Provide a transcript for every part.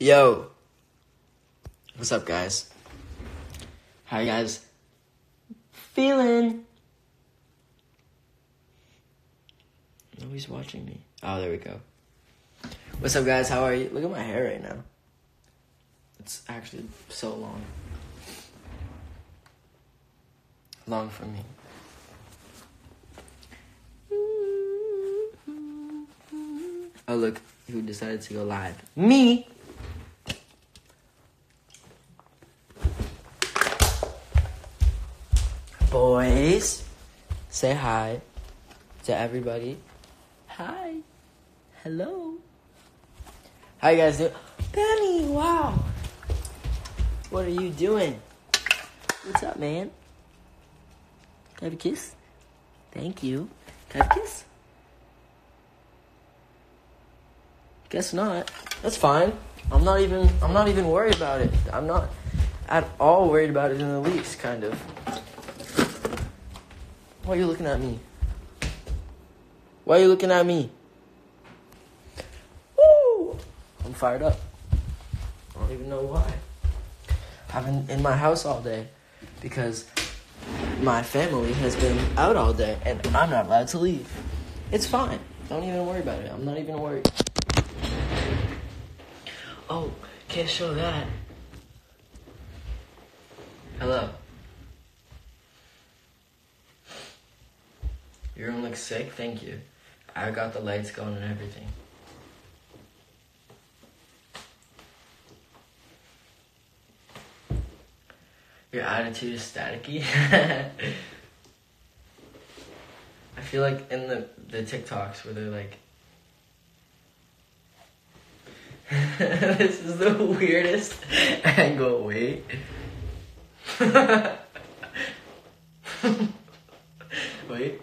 Yo. What's up, guys? How you guys feeling? Nobody's watching me. Oh, there we go. What's up, guys? How are you? Look at my hair right now. It's actually so long. Long for me. Oh, look who decided to go live. Me! Say hi to everybody. Hi. Hello. How you guys doing? Benny, wow. What are you doing? What's up, man? Can I have a kiss? Thank you. Can I have a kiss? Guess not. That's fine. I'm not even I'm not even worried about it. I'm not at all worried about it in the least, kind of. Why are you looking at me? Why are you looking at me? Woo! I'm fired up. I don't even know why. I've been in my house all day because my family has been out all day and I'm not allowed to leave. It's fine. Don't even worry about it. I'm not even worried. Oh, can't show that. Hello. Your room looks sick. Thank you. I got the lights going and everything. Your attitude is staticky. I feel like in the the TikToks where they're like, "This is the weirdest angle." Wait. Wait.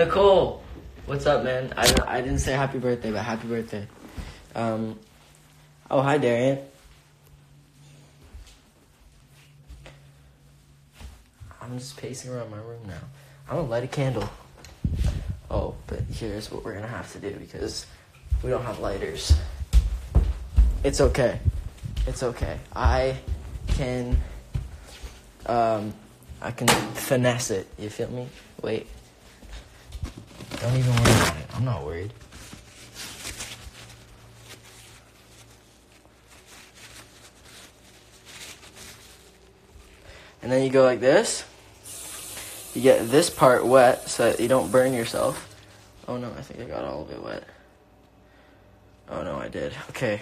Nicole, what's up, man? I, I didn't say happy birthday, but happy birthday. Um, oh, hi, Darian. I'm just pacing around my room now. I'm gonna light a candle. Oh, but here's what we're gonna have to do because we don't have lighters. It's okay. It's okay. I can, um, I can finesse it. You feel me? Wait. Don't even worry about it. I'm not worried. And then you go like this. You get this part wet so that you don't burn yourself. Oh no, I think I got all of it wet. Oh no, I did. Okay.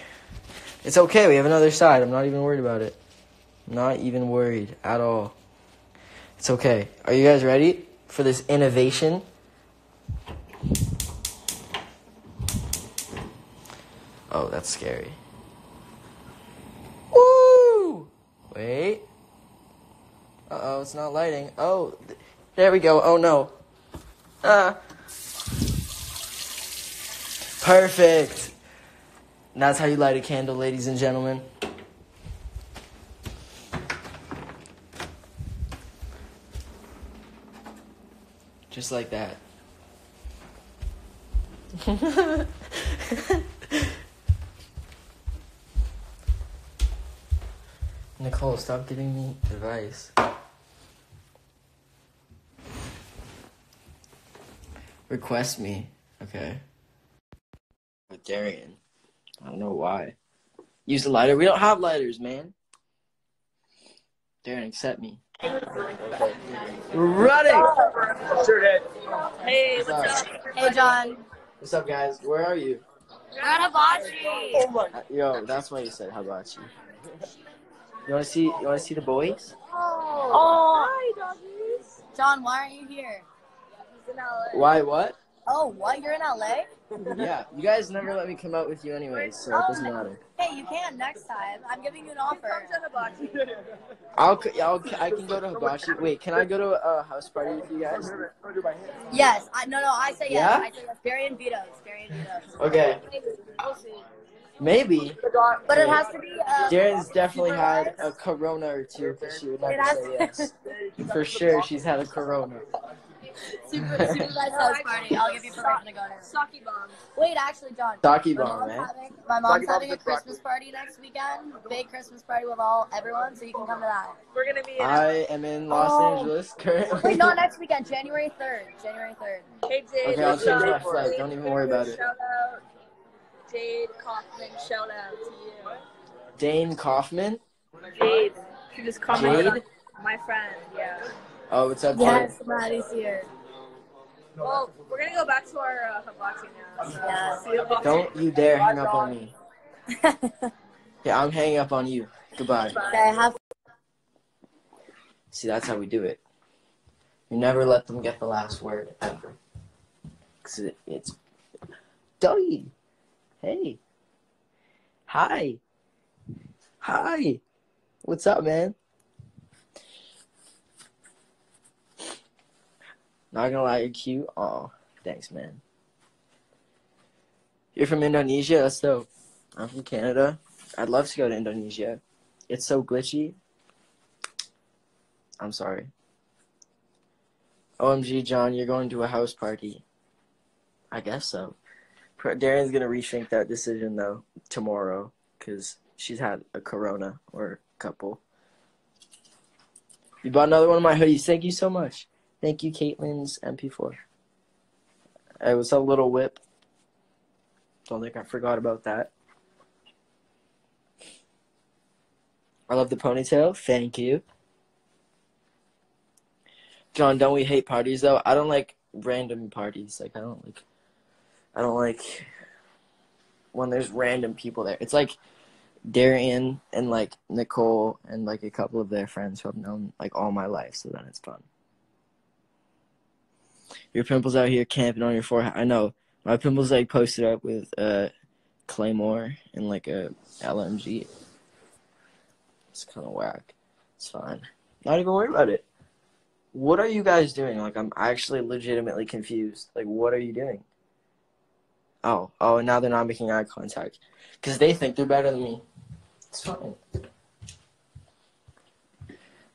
It's okay, we have another side. I'm not even worried about it. I'm not even worried at all. It's okay. Are you guys ready for this innovation? Oh, that's scary. Woo! Wait. Uh oh, it's not lighting. Oh, th- there we go. Oh no. Ah. Perfect. And that's how you light a candle, ladies and gentlemen. Just like that. Nicole, stop giving me advice. Request me, okay? With Darian. I don't know why. Use the lighter. We don't have lighters, man. Darian, accept me. Okay. Running! Sure did. Hey, What's what's up? up? Hey, John. What's up, guys? Where are you? You're at Hibachi. Oh my. Yo, that's why you said how about you. You wanna see you wanna see the boys? Oh. Hi, doggies. John, why aren't you here? He's in LA. Why what? Oh, what? You're in LA? Yeah. You guys never let me come out with you anyways, so it doesn't oh, matter. Hey, you can next time. I'm giving you an offer. I'll, c- I'll I can go to Hibachi. Wait, can I go to a house party with you guys? Yes. I, no, no, I say yes. Yeah? I say yes. Darian vetoes. Darian vetoes. Okay. We'll see. Maybe. But it has to be. Uh, Darian's definitely had a corona or two because she would It never say yes. For sure, she's had a corona. Super, supervised house party. I'll give you permission to go to. Sake bomb. Wait, actually, John. Sake My bomb, mom's, man. having, my mom's Sake having a bomb's the Christmas party next weekend. Big Christmas party with all everyone, so you can come to that. We're gonna be in I am in Los Oh. Angeles currently. Wait, not next weekend. January third. January third. Hey Jade, Okay, I'll change my flight. Don't even worry about it. Shout out Jade Kaufman. Shout out to you. Dane Kaufman. Jade. She just commented Jade? on my friend. Yeah. Oh, what's up, Jade? Yes, Maddie's here. Well, we're gonna go back to our uh, hibachi now. So Yeah. see you. Don't you dare hang up on me. Yeah, I'm hanging up on you. Goodbye. Okay, have See, that's how we do it. You never let them get the last word ever. 'Cause it, it's Dougie. Hey. Hi. Hi. What's up, man? Not gonna lie, you're cute. Oh, thanks, man. You're from Indonesia? Dope. I'm from Canada. I'd love to go to Indonesia. It's so glitchy. I'm sorry. OMG, John, you're going to a house party. I guess so. Darian's gonna reshrink that decision though tomorrow because she's had a corona or a couple. You bought another one of my hoodies. Thank you so much. Thank you, Caitlin's MP4. It was a little whip. Don't think I forgot about that. I love the ponytail. Thank you. John, don't we hate parties though? I don't like random parties. Like I don't like I don't like when there's random people there. It's like Darian and like Nicole and like a couple of their friends who I've known like all my life, so then it's fun. Your pimples out here camping on your forehead. I know. My pimples like posted up with uh Claymore and like a LMG. It's kind of whack. It's fine. Not even worry about it. What are you guys doing? Like, I'm actually legitimately confused. Like, what are you doing? Oh, oh, now they're not making eye contact because they think they're better than me. It's fine.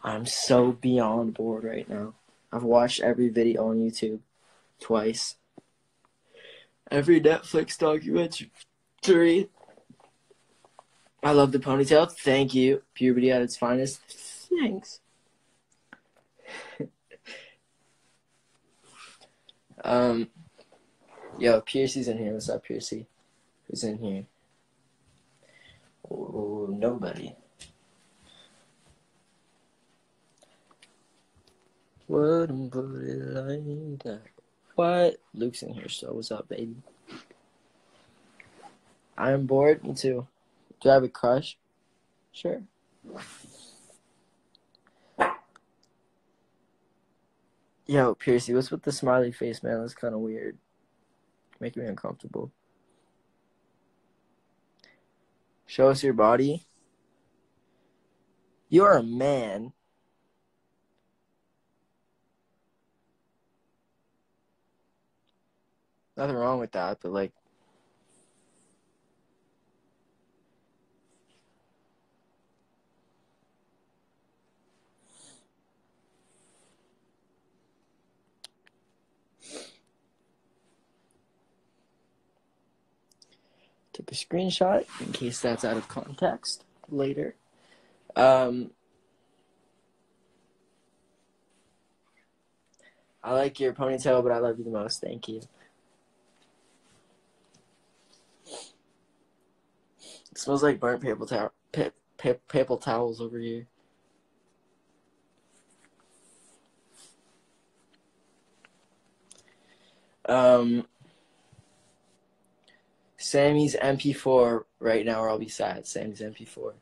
I'm so beyond bored right now. I've watched every video on YouTube twice. Every Netflix documentary. I love the ponytail. Thank you. Puberty at its finest. Thanks. um, yo, Piercy's in here. What's up, Piercy? Who's in here? Oh, nobody. Wouldn't like that. What? Luke's in here, so what's up, baby? I'm bored. Me too. Do I have a crush? Sure. Yo, Piercy, what's with the smiley face, man? That's kind of weird. Making me uncomfortable. Show us your body. You're a man. Nothing wrong with that, but like, took a screenshot in case that's out of context later. Um, I like your ponytail, but I love you the most. Thank you. It smells like burnt paper towel, pa- pa- paper towels over here. Um, Sammy's MP4 right now, or I'll be sad. Sammy's MP4.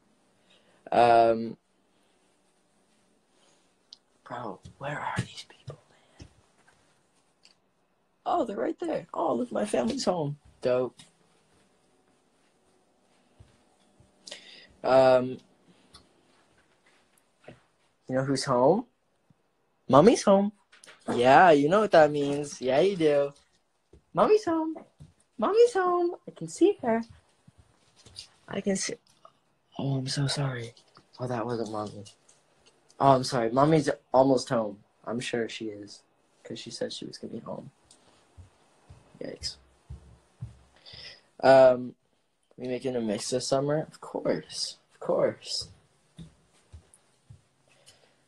Um, bro, where are these people, man? Oh, they're right there. Oh, look, my family's home. Dope. Um, you know who's home? Mommy's home. Yeah, you know what that means. Yeah, you do. Mommy's home. Mommy's home. I can see her. I can see. Oh, I'm so sorry. Oh, that wasn't mommy. Oh, I'm sorry. Mommy's almost home. I'm sure she is. because she said she was gonna be home. Yikes. Um, we making a mix this summer? Of course, of course.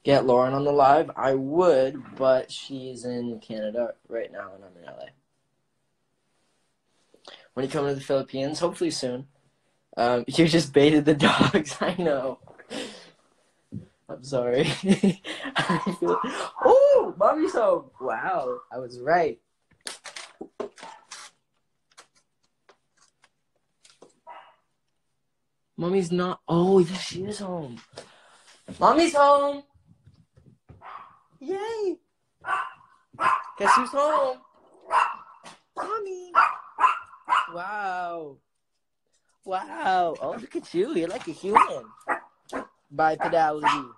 Get Lauren on the live? I would, but she's in Canada right now, and I'm in LA. When you come to the Philippines, hopefully soon. Um, you just baited the dogs. I know. I'm sorry. oh, mommy's home. Wow, I was right. Mommy's not. Oh, yes, she is home. Mommy's home. Yay. Guess who's home? Mommy. Wow. Wow. Oh, look at you. You're like a human. Bipedality.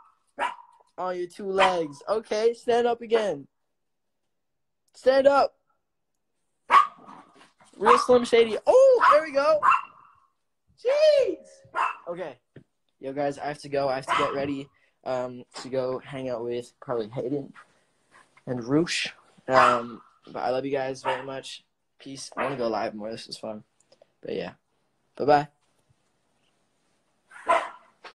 On your two legs. Okay, stand up again. Stand up. Real Slim Shady. Oh, there we go. Jeez. Okay. Yo, guys, I have to go. I have to get ready um, to go hang out with probably Hayden and Roosh. Um, but I love you guys very much. Peace. I want to go live more. This is fun. But yeah. Bye bye.